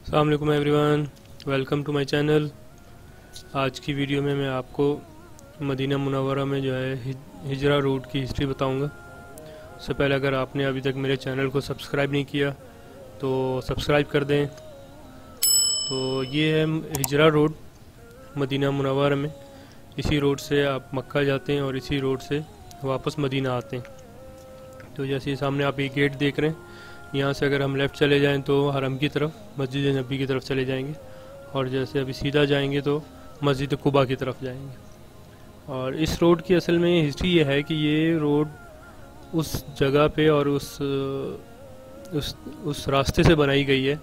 Allam everyone welcome to my channel आज की video में मैं आपको मदीना मुनवरा में जो है हिजरा रूट की हिस्ट्री बताऊँगा। उससे पहले अगर आपने अभी तक मेरे चैनल को सब्सक्राइब नहीं किया तो सब्सक्राइब कर दें। तो ये है हिजरा रोड मदीना मुनवरा में। इसी रोड से आप मक्का जाते हैं और इसी रोड से वापस मदीना आते हैं। तो जैसे सामने आप ये गेट देख रहे हैं यहाँ से अगर हम लेफ़्ट चले जाएँ तो हरम की तरफ़, मस्जिद नबी की तरफ़ चले जाएँगे। और जैसे अभी सीधा जाएँगे तो मस्जिद कुबा की तरफ़ जाएँगे। और इस रोड की असल में हिस्ट्री ये है कि ये रोड उस जगह पे और उस उस उस रास्ते से बनाई गई है,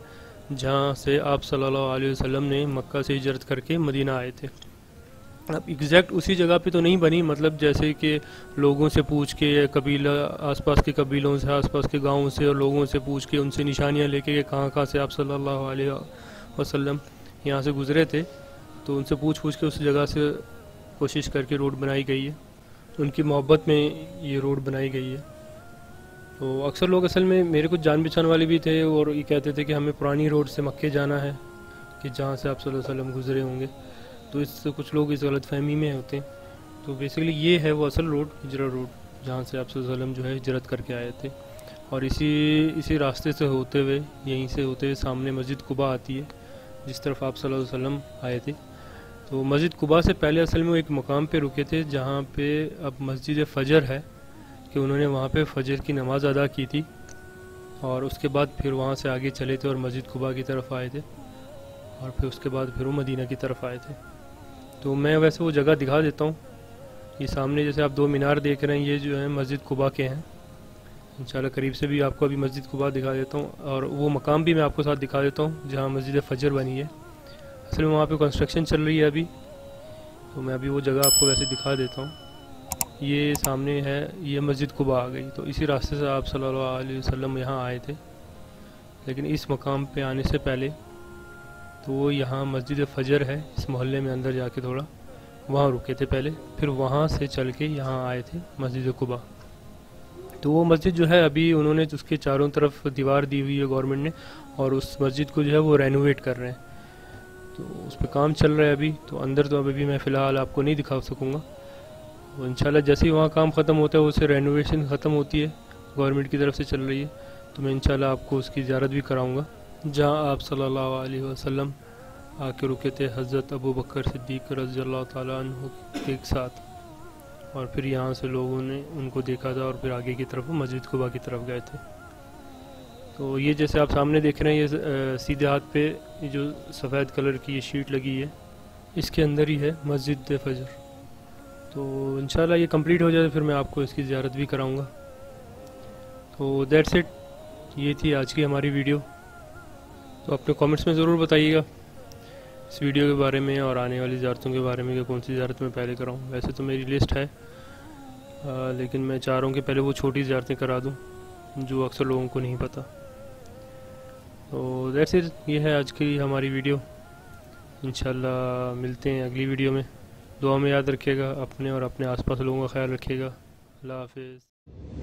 जहाँ से आप सल्लल्लाहु अलैहि वसल्लम ने मक्का से हिजरत करके मदीना आए थे। अब एग्जैक्ट उसी जगह पे तो नहीं बनी मतलब जैसे कि लोगों से पूछ के या कबीला, आसपास के कबीलों से, आसपास के गाँव से और लोगों से पूछ के, उनसे निशानियाँ लेके कि कहाँ कहाँ से आप सल्लल्लाहु अलैहि वसल्लम यहाँ से गुज़रे थे तो उनसे पूछ पूछ के उस जगह से कोशिश करके रोड बनाई गई है। उनकी मोहब्बत में ये रोड बनाई गई है। तो अक्सर लोग असल में मेरे कुछ जान पहचान वाले भी थे और ये कहते थे कि हमें पुरानी रोड से मक्के जाना है, कि जहाँ से आप सल्लल्लाहु अलैहि वसल्लम गुज़रे होंगे। तो इससे कुछ लोग इस गलत फहमी में होते हैं। तो बेसिकली ये है वो असल रोड हिजरा रोड जहाँ से आप वसल्लम जो है हिजरत करके आए थे। और इसी इसी रास्ते से होते हुए, यहीं से होते हुए सामने मस्जिद कुबा आती है, जिस तरफ़ आप वसल्लम आए थे। तो मस्जिद कुबा से पहले असल में वो एक मकाम पे रुके थे, जहाँ पे अब मस्जिद फ़जर है, कि उन्होंने वहाँ पे फ़जर की नमाज़ अदा की थी। और उसके बाद फिर वहाँ से आगे चले थे और मस्जिद कुबा की तरफ़ आए थे। और फिर उसके बाद फिर वो मदीना की तरफ़ आए थे। तो मैं वैसे वो जगह दिखा देता हूँ। ये सामने जैसे आप दो मीनार देख रहे हैं, ये जो है मस्जिद कुबा के हैं। इंशाल्लाह करीब से भी आपको अभी मस्जिद कुबा दिखा देता हूँ और वो मकाम भी मैं आपको साथ दिखा देता हूँ, जहाँ मस्जिद फजर बनी है। असल में वहाँ पे कंस्ट्रक्शन चल रही है अभी। तो मैं अभी वो जगह आपको वैसे दिखा देता हूँ। ये सामने है, ये मस्जिद कुबा आ गई। तो इसी रास्ते से आप सल्लल्लाहु अलैहि वसल्लम यहाँ आए थे। लेकिन इस मकाम पे आने से पहले तो वो यहाँ मस्जिद फ़जर है, इस मोहल्ले में अंदर जाके थोड़ा। वहाँ रुके थे पहले, फिर वहाँ से चल के यहाँ आए थे मस्जिद कुबा। तो वो मस्जिद जो है, अभी उन्होंने उसके चारों तरफ़ दीवार दी हुई है गवर्नमेंट ने, और उस मस्जिद को जो है वो रेनोवेट कर रहे हैं। तो उस पर काम चल रहा है अभी तो अंदर तो अभी मैं फ़िलहाल आपको नहीं दिखा सकूँगा। तो इन जैसे ही वहाँ काम ख़त्म होता है उससे रेनोवेशन ख़त्म होती है, गवर्नमेंट की तरफ़ से चल रही है। तो मैं इंशाल्लाह आपको उसकी ज्यारत भी कराऊँगा। जहाँ आप सल्लल्लाहु अलैहि वसल्लम आके रुके थे हज़रत अबू बकर सिद्दीक रज़ी अल्लाह के साथ। और फिर यहाँ से लोगों ने उनको देखा था और फिर आगे की तरफ़ मस्जिद कुबा की तरफ़ गए थे। तो ये जैसे आप सामने देख रहे हैं, ये सीधे हाथ पे ये जो सफ़ेद कलर की ये शीट लगी है, इसके अंदर ही है मस्जिद फजर। तो इन ये कंप्लीट हो जाए, फिर मैं आपको इसकी ज्यारत भी कराऊँगा। तो दैट्स इट ये थी आज की हमारी वीडियो। तो अपने कमेंट्स में ज़रूर बताइएगा। इस वीडियो के बारे में और आने वाली ज़ारतों के बारे में कि कौन सी ज़ारत मैं पहले कराऊँ। वैसे तो मेरी लिस्ट है आ, लेकिन मैं चाह रहा हूँ कि पहले वो छोटी ज़ारतें करा दूँ जो अक्सर लोगों को नहीं पता। तो दैट्स इट ये है आज की हमारी वीडियो इन मिलते हैं अगली वीडियो में। दुआ में याद रखिएगा अपने और अपने आसपास लोगों का ख्याल रखिएगा। अल्लाह हाफिज़।